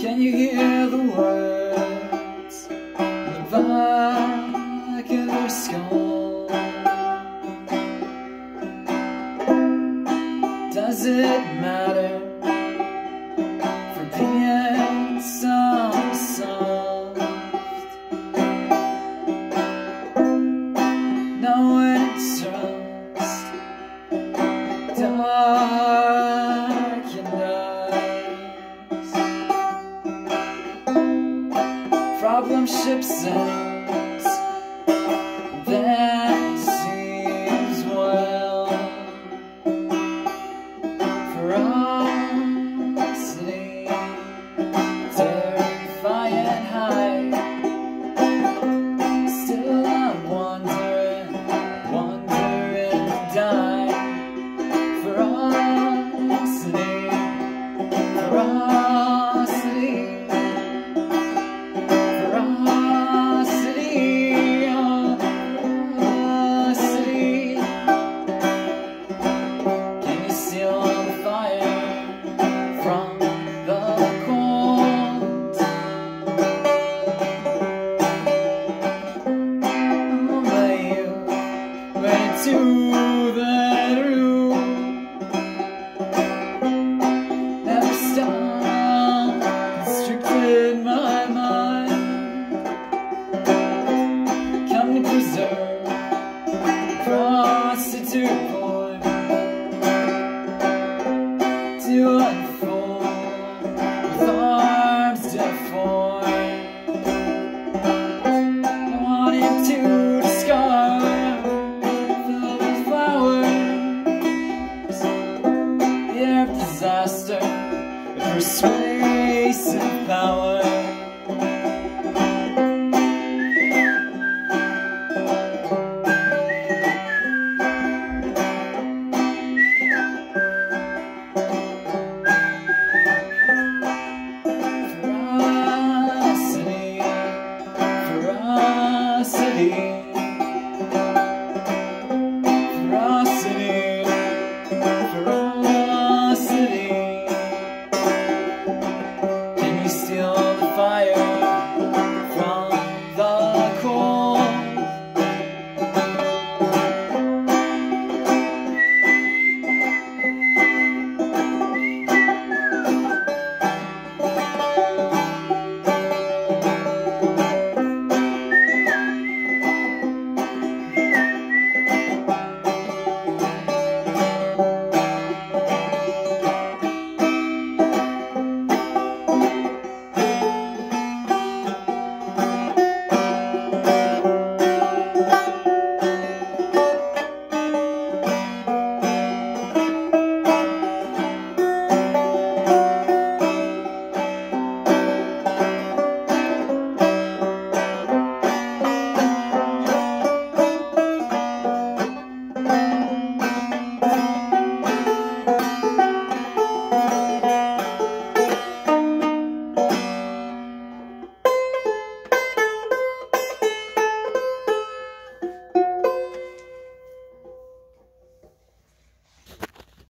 Can you hear the words in the back of your skull? Does it matter? Ships. persuasive power.